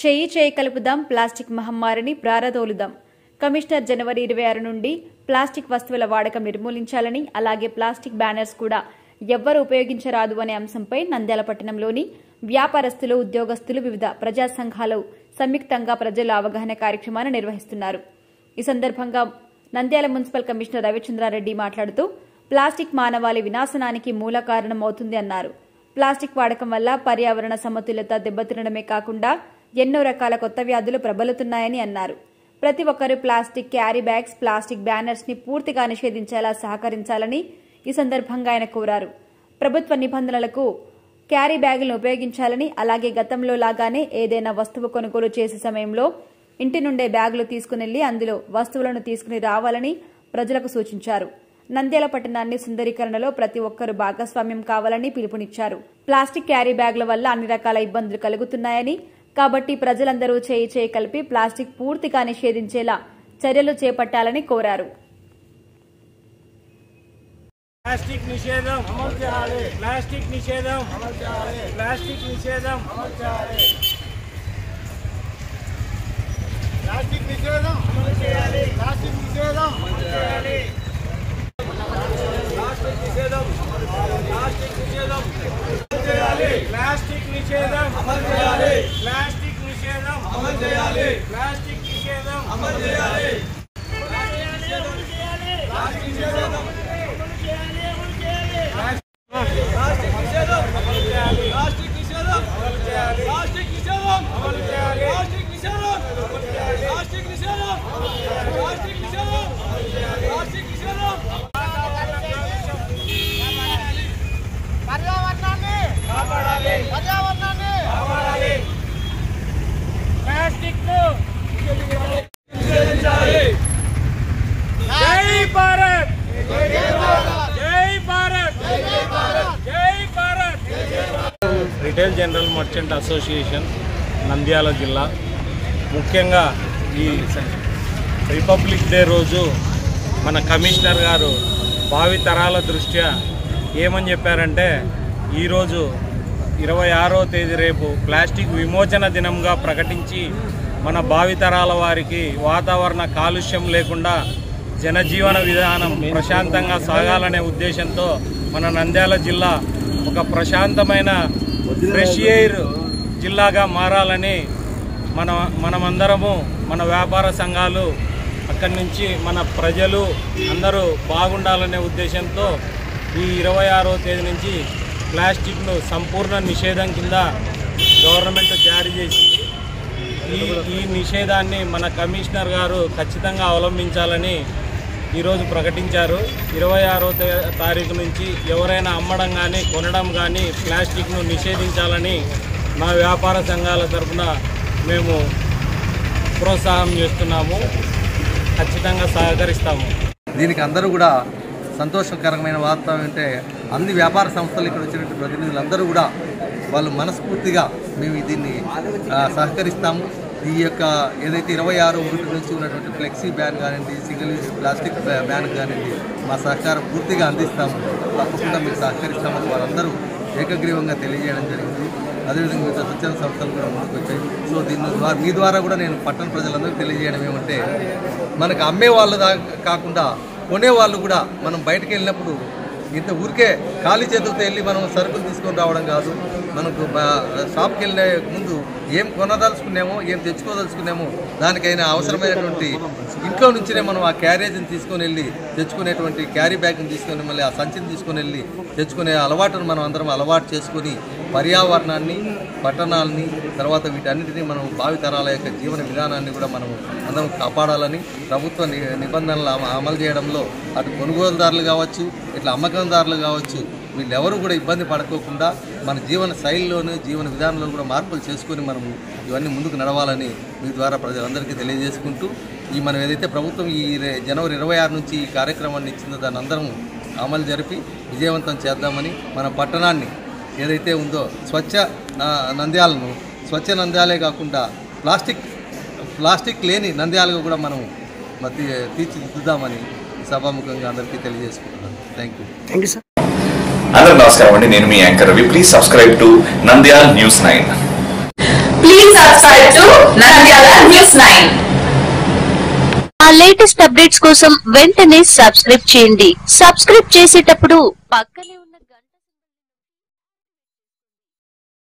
చేయి చేయి కలుపుదాం ప్లాస్టిక్ మహమ్మారిని ప్రారదోలుదాం. కమిషనర్ జనవరి ఇరవై ఆరు నుండి ప్లాస్టిక్ వస్తువుల వాడకం నిర్మూలించాలని అలాగే ప్లాస్టిక్ బ్యానర్స్ కూడా ఎవ్వరు ఉపయోగించరాదు అనే అంశంపై నంద్యాల పట్టణంలోని వ్యాపారస్తులు ఉద్యోగస్తులు వివిధ ప్రజా సంఘాలు సంయుక్తంగా ప్రజల అవగాహన కార్యక్రమాన్ని నిర్వహిస్తున్నారు. ఈ సందర్భంగా నంద్యాల మున్సిపల్ కమిషనర్ రవిచంద్రారెడ్డి మాట్లాడుతూ ప్లాస్టిక్ మానవాళి వినాశనానికి మూల కారణమవుతుంది అన్నారు. ప్లాస్టిక్ వాడకం వల్ల పర్యావరణ సమతుల్యత దెబ్బతినడమే కాకుండా ఎన్నో రకాల కొత్త వ్యాధులు ప్రబలుతున్నాయని అన్నారు. ప్రతి ఒక్కరూ ప్లాస్టిక్ క్యారీ బ్యాగ్స్ ప్లాస్టిక్ బ్యానర్స్ని పూర్తిగా నిషేధించేలా సహకరించాలని ఈ సందర్భంగా ఆయన కోరారు. ప్రభుత్వ నిబంధనలకు క్యారీ బ్యాగులను ఉపయోగించాలని అలాగే గతంలో లాగానే ఏదైనా వస్తువు కొనుగోలు చేసే సమయంలో ఇంటి నుండే బ్యాగులు తీసుకునెళ్ళి అందులో వస్తువులను తీసుకుని రావాలని ప్రజలకు సూచించారు. నంద్యాల పట్టణాన్ని సుందరీకరణలో ప్రతి ఒక్కరూ భాగస్వామ్యం కావాలని పిలుపునిచ్చారు. ప్లాస్టిక్ క్యారీ బ్యాగుల వల్ల అన్ని రకాల ఇబ్బందులు కలుగుతున్నాయని కాబట్టి ప్రజలందరూ చేయి చేయి కలిపి ప్లాస్టిక్ పూర్తిగా నిషేధించేలా చర్యలు చేపట్టాలని కోరారు. ప్లాస్టిక్ నిషేధం అమలు చేయాలి. ప్లాస్టిక్ నిషేధం అమలు చేయాలి. ప్లాస్టిక్ నిషేధం అమలు చేయాలి. ప్లాస్టిక్ నిషేధం అమలు చేయాలి. ప్లాస్టిక్ నిషేధం అమలు చేయాలి. ప్లాస్టిక్ నిషేధం ప్లాస్టిక్ నిషేధం నిషేధం. అమలు చేయాలి. ప్లాస్టిక్ నిషేధం. అమలు చేయాలి. ప్లాస్టిక్ నిషేధం. అమలు చేయాలి ప్లాస్టిక్ నిషేధం ప్లాస్టిక్ నిషేధం అమలు చేయాలి ప్లాస్టిక్ నిషేధం అమలు చేయాలి ప్లాస్టిక్ నిషేధం అమలు చేయాలి ప్లాస్టిక్ నిషేధం అమలు చేయాలి ప్లాస్టిక్ నిషేధం అమలు చేయాలి ప్లాస్టిక్ నిషేధం అమలు చేయాలి ప్లాస్టిక్ నిషేధం పర్యావరణాన్ని కాపాడాలి పర్యావరణాన్ని కాపాడాలి ప్లాస్టిక్ను నిషేధించాలి జై భారత్ జై భారత్ జై Bharat retail general merchant association Nandyal జిల్లా. ముఖ్యంగా ఈ రిపబ్లిక్ డే రోజు మన కమిషనర్ గారు భావి తరాల దృష్ట్యా ఏమని చెప్పారంటే ఈరోజు ఇరవై ఆరో తేదీ రేపు ప్లాస్టిక్ విమోచన దినంగా ప్రకటించి మన భావితరాల వారికి వాతావరణ కాలుష్యం లేకుండా జనజీవన విధానం ప్రశాంతంగా సాగాలనే ఉద్దేశంతో మన నంద్యాల జిల్లా ఒక ప్రశాంతమైన ఫ్రెష్ ఎయిర్ జిల్లాగా మారాలని మన మనమందరము మన వ్యాపార సంఘాలు అక్కడి నుంచి మన ప్రజలు అందరూ బాగుండాలనే ఉద్దేశంతో ఈ ఇరవై ఆరో తేదీ నుంచి ప్లాస్టిక్ను సంపూర్ణ నిషేధం కింద గవర్నమెంట్ జారీ చేసింది. ఈ ఈ నిషేధాన్ని మన కమిషనర్ గారు ఖచ్చితంగా అవలంబించాలని ఈరోజు ప్రకటించారు. ఇరవై ఆరో తారీఖు నుంచి ఎవరైనా అమ్మడం కానీ కొనడం కానీ ప్లాస్టిక్ను నిషేధించాలని మా వ్యాపార సంఘాల తరఫున మేము ప్రోత్సాహం చేస్తున్నాము. ఖచ్చితంగా సహకరిస్తాము. దీనికి అందరూ కూడా సంతోషకరమైన వార్త అంటే అన్ని వ్యాపార సంస్థలు ఇక్కడ వచ్చినటువంటి ప్రతినిధులందరూ కూడా వాళ్ళు మనస్ఫూర్తిగా మేము దీన్ని సహకరిస్తాము. ఈ యొక్క ఏదైతే ఇరవై ఆరు ఒకటి నుంచి ఉన్నటువంటి ఫ్లెక్సీ బ్యాన్ కానివ్వండి సింగిల్ యూజ్ ప్లాస్టిక్ బ్యాన్ కానివ్వండి మా సహకారం పూర్తిగా అందిస్తాము. తప్పకుండా మీకు సహకరిస్తామని వారందరూ ఏకగ్రీవంగా తెలియజేయడం జరిగింది. అదేవిధంగా మిగతా స్వచ్ఛంద సంస్థలు కూడా ముందుకు వచ్చాయి. సో దీని ద్వారా మీ ద్వారా కూడా నేను పట్టణ ప్రజలందరూ తెలియజేయడం ఏమంటే మనకు అమ్మే వాళ్ళు కాకుండా కొనే వాళ్ళు కూడా మనం బయటకు వెళ్ళినప్పుడు ఇంత ఊరికే ఖాళీ చేతులతో వెళ్ళి మనం సరుకులు తీసుకొని రావడం కాదు. మనకు షాప్కి వెళ్ళే ముందు ఏం కొనదలుచుకున్నామో ఏం తెచ్చుకోదలుచుకున్నామో దానికైనా అవసరమైనటువంటి ఇంట్లో నుంచినే మనం ఆ క్యారేజీని తీసుకొని వెళ్ళి తెచ్చుకునేటువంటి క్యారీ బ్యాగ్ని తీసుకొని మళ్ళీ ఆ సంచిని తీసుకొని వెళ్ళి తెచ్చుకునే అలవాటును మనం అందరం అలవాటు చేసుకొని పర్యావరణాన్ని పట్టణాలని తర్వాత వీటన్నిటినీ మనం భావితరాల యొక్క జీవన విధానాన్ని కూడా మనం అందరం కాపాడాలని ప్రభుత్వ ని- నిబంధనలు అమలు చేయడంలో అటు కొనుగోలుదారులు కావచ్చు ఇట్లా అమ్మకందారులు కావచ్చు వీళ్ళెవరూ కూడా ఇబ్బంది పడుకోకుండా మన జీవన శైలిలోనూ జీవన విధానంలో కూడా మార్పులు చేసుకొని మనము ఇవన్నీ ముందుకు నడవాలని మీ ద్వారా ప్రజలందరికీ తెలియజేసుకుంటూ ఈ మనం ఏదైతే ప్రభుత్వం ఈ జనవరి ఇరవై ఆరు నుంచి ఈ కార్యక్రమాన్ని ఇచ్చిందో దాన్ని అందరం అమలు జరిపి విజయవంతం చేద్దామని మన పట్టణాన్ని ఏదైతే ఉందో స్వచ్ఛ నంద్యాలను స్వచ్ఛ నంద్యాలే కాకుండా ప్లాస్టిక్ ప్లాస్టిక్ లేని నంద్యాలుగా కూడా మనం మరి తీర్చిదిద్దుదామని సభాముఖంగా అందరికీ తెలియజేసుకుంటున్నాను. థ్యాంక్ యూ సార్ అందరూ నమస్కారం అండి. నేను మీ anchor Ravi. Please subscribe to Nandyal news nine Please subscribe to Nandyala News 9. ఆ లేటెస్ట్ అప్డేట్స్ కోసం వెంటనే సబ్స్క్రైబ్ చేయండి. సబ్స్క్రైబ్ చేసేటప్పుడు పక్కనే